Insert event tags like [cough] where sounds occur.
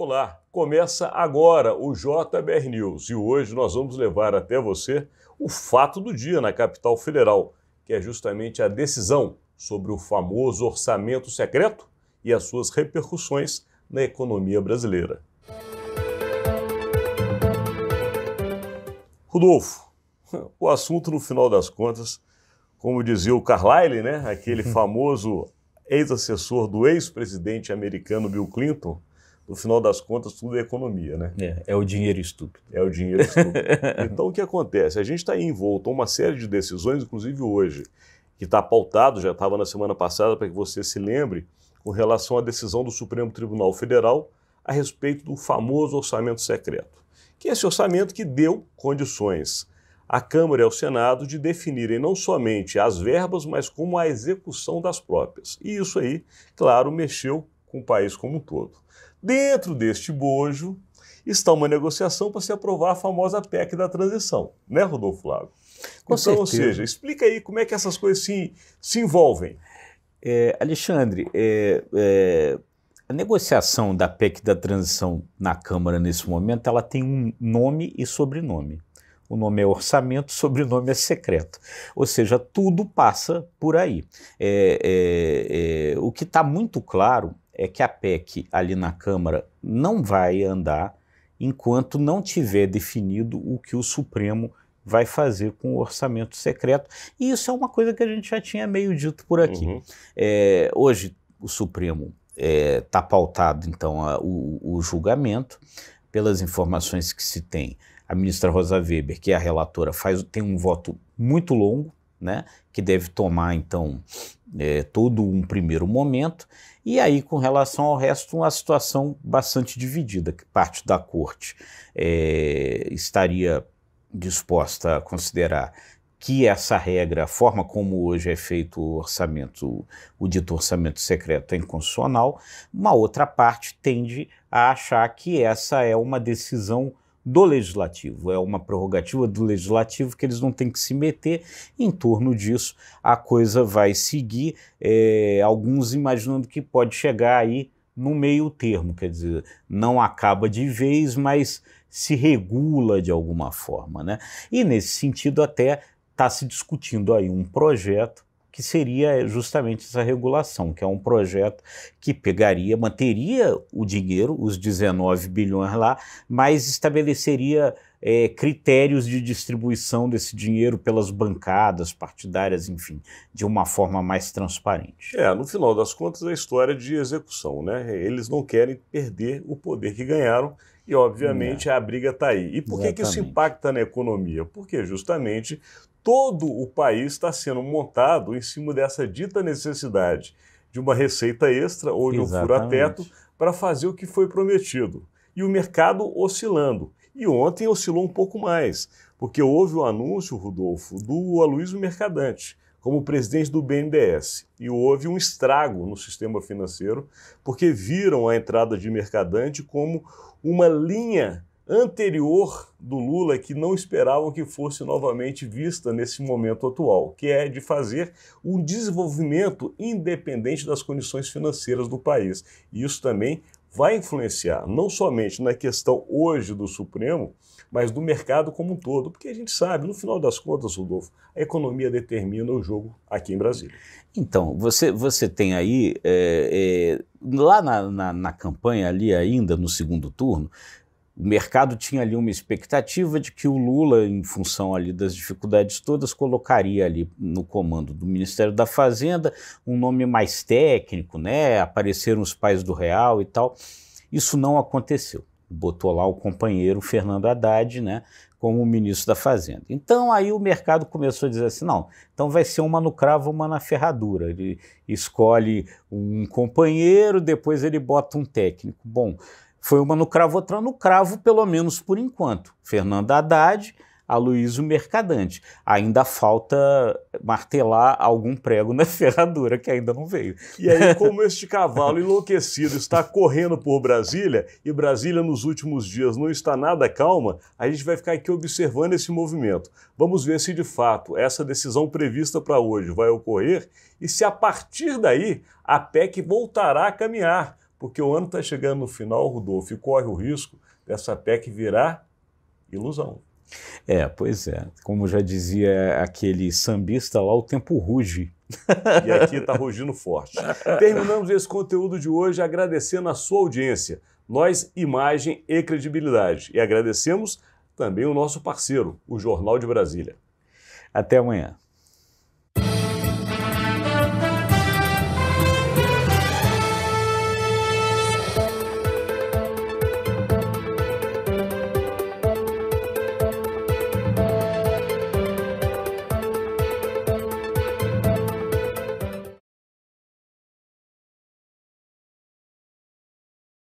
Olá, começa agora o JBR News e hoje nós vamos levar até você o fato do dia na capital federal, que é justamente a decisão sobre o famoso orçamento secreto e as suas repercussões na economia brasileira. Rodolfo, [laughs] o assunto no final das contas, como dizia o Carlyle, né, aquele [laughs] famoso ex-assessor do ex-presidente americano Bill Clinton, no final das contas, tudo é economia, né? É, é o dinheiro estúpido. É o dinheiro estúpido. [laughs] então, o que acontece? A gente está envolto a uma série de decisões, inclusive hoje, que está pautado, já estava na semana passada, para que você se lembre, com relação à decisão do Supremo Tribunal Federal a respeito do famoso orçamento secreto. Que é esse orçamento que deu condições à Câmara e ao Senado de definirem não somente as verbas, mas como a execução das próprias. E isso aí, claro, mexeu com o país como um todo. Dentro deste bojo está uma negociação para se aprovar a famosa PEC da transição, né, Rodolfo Lago? Com então, certeza. ou seja, explica aí como é que essas coisas se, se envolvem. É, Alexandre, é, é, a negociação da PEC da transição na Câmara nesse momento, ela tem um nome e sobrenome. O nome é orçamento, o [laughs] sobrenome é secreto. Ou seja, tudo passa por aí. É, é, é, o que está muito claro é que a PEC ali na Câmara não vai andar enquanto não tiver definido o que o Supremo vai fazer com o orçamento secreto. E isso é uma coisa que a gente já tinha meio dito por aqui. Uhum. É, hoje o Supremo está pautado, então, a, o, o julgamento, pelas informações que se tem. A ministra Rosa Weber, que é a relatora, faz, tem um voto muito longo, né, que deve tomar, então, é, todo um primeiro momento. E aí, com relação ao resto, uma situação bastante dividida, que parte da corte é, estaria disposta a considerar que essa regra, a forma como hoje é feito o orçamento, o dito orçamento secreto é inconstitucional, uma outra parte tende a achar que essa é uma decisão do legislativo, é uma prerrogativa do legislativo que eles não têm que se meter. Em torno disso, a coisa vai seguir, é, alguns imaginando que pode chegar aí no meio termo, quer dizer, não acaba de vez, mas se regula de alguma forma, né? E nesse sentido até está se discutindo aí um projeto que seria justamente essa regulação, que é um projeto que pegaria, manteria o dinheiro, os 19 bilhões lá, mas estabeleceria é, critérios de distribuição desse dinheiro pelas bancadas partidárias, enfim, de uma forma mais transparente. É, no final das contas, a história de execução, né? Eles não querem perder o poder que ganharam e, obviamente, é. a briga está aí. E por que, que isso impacta na economia? Porque justamente todo o país está sendo montado em cima dessa dita necessidade de uma receita extra ou de um fura-teto para fazer o que foi prometido. E o mercado oscilando. E ontem oscilou um pouco mais, porque houve o anúncio, Rodolfo, do Aloysio Mercadante como presidente do BNDES. E houve um estrago no sistema financeiro, porque viram a entrada de Mercadante como uma linha anterior do Lula que não esperavam que fosse novamente vista nesse momento atual, que é de fazer um desenvolvimento independente das condições financeiras do país. E isso também vai influenciar não somente na questão hoje do Supremo, mas do mercado como um todo, porque a gente sabe, no final das contas, Rodolfo, a economia determina o jogo aqui em Brasília. Então, você, você tem aí, é, é, lá na, na, na campanha, ali ainda no segundo turno, o mercado tinha ali uma expectativa de que o Lula, em função ali das dificuldades todas, colocaria ali no comando do Ministério da Fazenda um nome mais técnico, né? Apareceram os pais do Real e tal. Isso não aconteceu. Botou lá o companheiro Fernando Haddad, né? Como ministro da Fazenda. Então aí o mercado começou a dizer assim: não, então vai ser uma no cravo, uma na ferradura. Ele escolhe um companheiro, depois ele bota um técnico. Bom, foi uma no cravo, outra no cravo, pelo menos por enquanto. Fernando Haddad, Aloysio Mercadante. Ainda falta martelar algum prego na [laughs] ferradura, que ainda não veio. E aí, como este cavalo enlouquecido está correndo por Brasília, e Brasília nos últimos dias não está nada calma, a gente vai ficar aqui observando esse movimento. Vamos ver se de fato essa decisão prevista para hoje vai ocorrer e se a partir daí a PEC voltará a caminhar porque o ano está chegando no final, Rodolfo, e corre o risco dessa PEC virar ilusão. É, pois é. Como já dizia aquele sambista lá, o tempo ruge. [laughs] E aqui está rugindo forte. Terminamos esse conteúdo de hoje agradecendo a sua audiência. Nós, imagem e credibilidade. E agradecemos também o nosso parceiro, o Jornal de Brasília. Até amanhã.